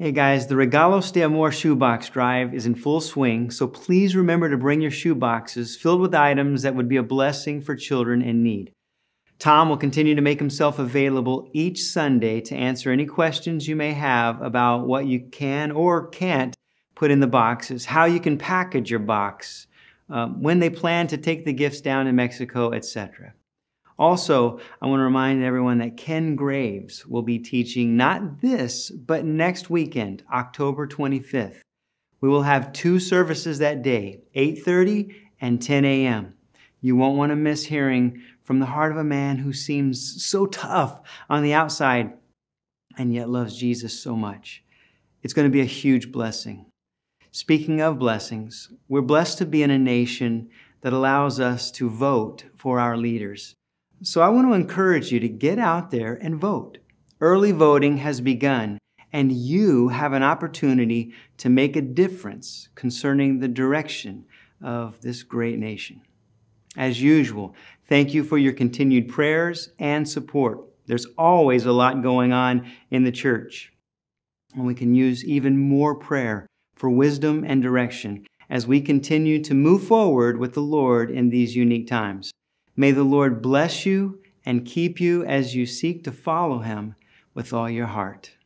Hey guys, the Regalos de Amor shoebox drive is in full swing, so please remember to bring your shoeboxes filled with items that would be a blessing for children in need. Tom will continue to make himself available each Sunday to answer any questions you may have about what you can or can't put in the boxes, how you can package your box, um, when they plan to take the gifts down to Mexico, etc. Also, I want to remind everyone that Ken Graves will be teaching not this, but next weekend, October 25th. We will have two services that day, 8:30 and 10 a.m. You won't want to miss hearing from the heart of a man who seems so tough on the outside and yet loves Jesus so much. It's going to be a huge blessing. Speaking of blessings, we're blessed to be in a nation that allows us to vote for our leaders. So I want to encourage you to get out there and vote. Early voting has begun, and you have an opportunity to make a difference concerning the direction of this great nation. As usual, thank you for your continued prayers and support. There's always a lot going on in the church, and we can use even more prayer for wisdom and direction as we continue to move forward with the Lord in these unique times. May the Lord bless you and keep you as you seek to follow him with all your heart.